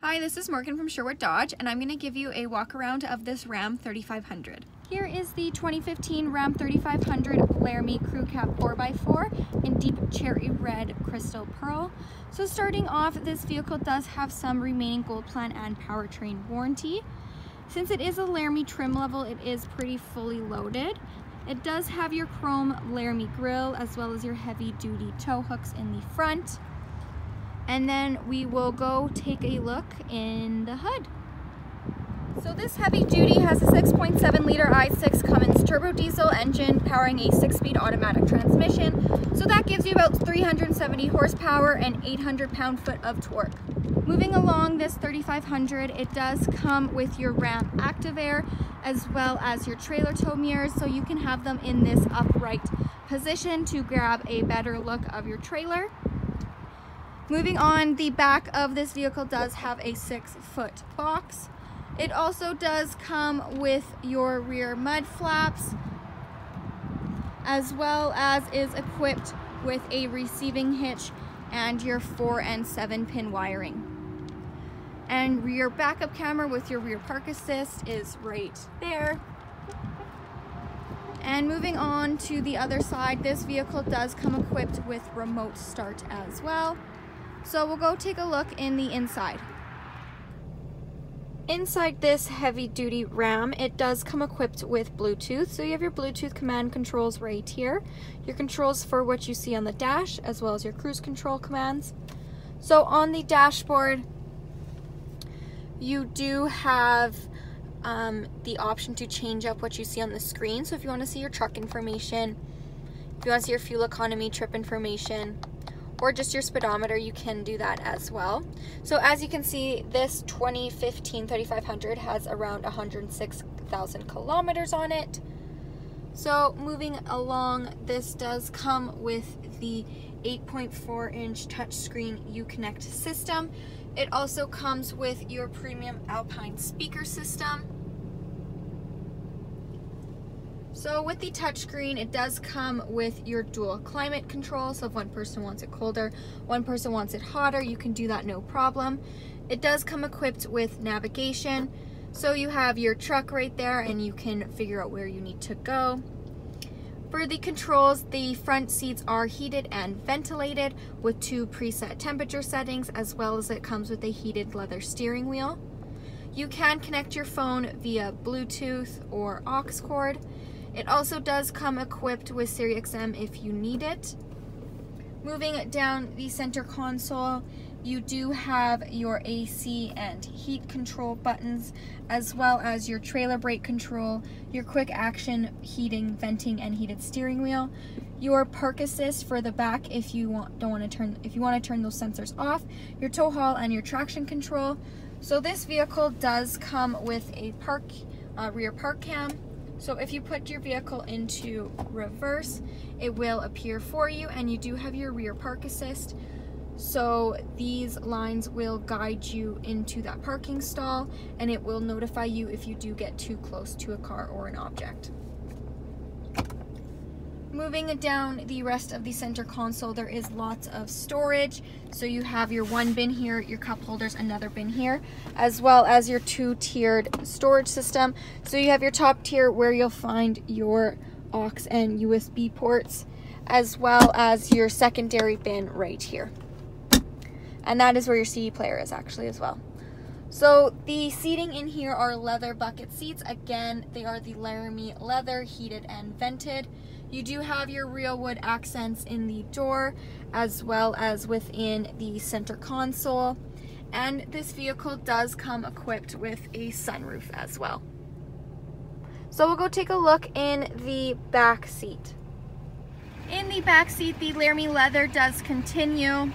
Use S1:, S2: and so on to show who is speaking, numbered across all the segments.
S1: Hi, this is Morgan from Sherwood Dodge, and I'm going to give you a walk around of this Ram 3500. Here is the 2015 Ram 3500 Laramie Crew Cab 4x4 in deep cherry red crystal pearl. So starting off, this vehicle does have some remaining gold plan and powertrain warranty. Since it is a Laramie trim level, it is pretty fully loaded. It does have your chrome Laramie grille as well as your heavy duty tow hooks in the front and then we will go take a look in the hood. So this heavy duty has a 6.7 liter i6 Cummins turbo diesel engine powering a 6-speed automatic transmission. So that gives you about 370 horsepower and 800 pound-foot of torque. Moving along this 3500, it does come with your Ram Active-Air as well as your trailer tow mirrors so you can have them in this upright position to grab a better look of your trailer. Moving on, the back of this vehicle does have a six foot box. It also does come with your rear mud flaps, as well as is equipped with a receiving hitch and your four and seven pin wiring. And rear backup camera with your rear park assist is right there. And moving on to the other side, this vehicle does come equipped with remote start as well. So we'll go take a look in the inside. Inside this heavy duty Ram, it does come equipped with Bluetooth. So you have your Bluetooth command controls right here. Your controls for what you see on the dash, as well as your cruise control commands. So on the dashboard, you do have um, the option to change up what you see on the screen. So if you want to see your truck information, if you want to see your fuel economy, trip information, or just your speedometer, you can do that as well. So as you can see, this 2015 3500 has around 106,000 kilometers on it. So moving along, this does come with the 8.4 inch touchscreen Uconnect system. It also comes with your premium Alpine speaker system so with the touchscreen, it does come with your dual climate control. So if one person wants it colder, one person wants it hotter, you can do that no problem. It does come equipped with navigation. So you have your truck right there and you can figure out where you need to go. For the controls, the front seats are heated and ventilated with two preset temperature settings as well as it comes with a heated leather steering wheel. You can connect your phone via Bluetooth or aux cord. It also does come equipped with SiriusXM if you need it. Moving down the center console, you do have your AC and heat control buttons, as well as your trailer brake control, your quick action heating, venting, and heated steering wheel, your park assist for the back if you want don't want to turn if you want to turn those sensors off, your tow haul, and your traction control. So this vehicle does come with a park uh, rear park cam, so if you put your vehicle into reverse, it will appear for you and you do have your rear park assist. So these lines will guide you into that parking stall and it will notify you if you do get too close to a car or an object. Moving down the rest of the center console, there is lots of storage. So you have your one bin here, your cup holders, another bin here, as well as your two tiered storage system. So you have your top tier where you'll find your aux and USB ports, as well as your secondary bin right here. And that is where your CD player is actually as well. So the seating in here are leather bucket seats. Again, they are the Laramie leather, heated and vented. You do have your real wood accents in the door as well as within the center console. And this vehicle does come equipped with a sunroof as well. So we'll go take a look in the back seat. In the back seat, the Laramie leather does continue.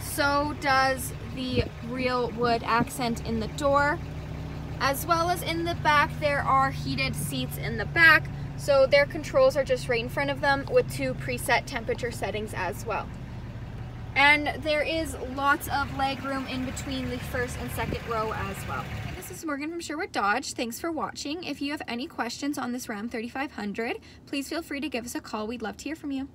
S1: So does the real wood accent in the door. As well as in the back, there are heated seats in the back so their controls are just right in front of them with two preset temperature settings as well. And there is lots of leg room in between the first and second row as well. This is Morgan from Sherwood Dodge. Thanks for watching. If you have any questions on this Ram 3500, please feel free to give us a call. We'd love to hear from you.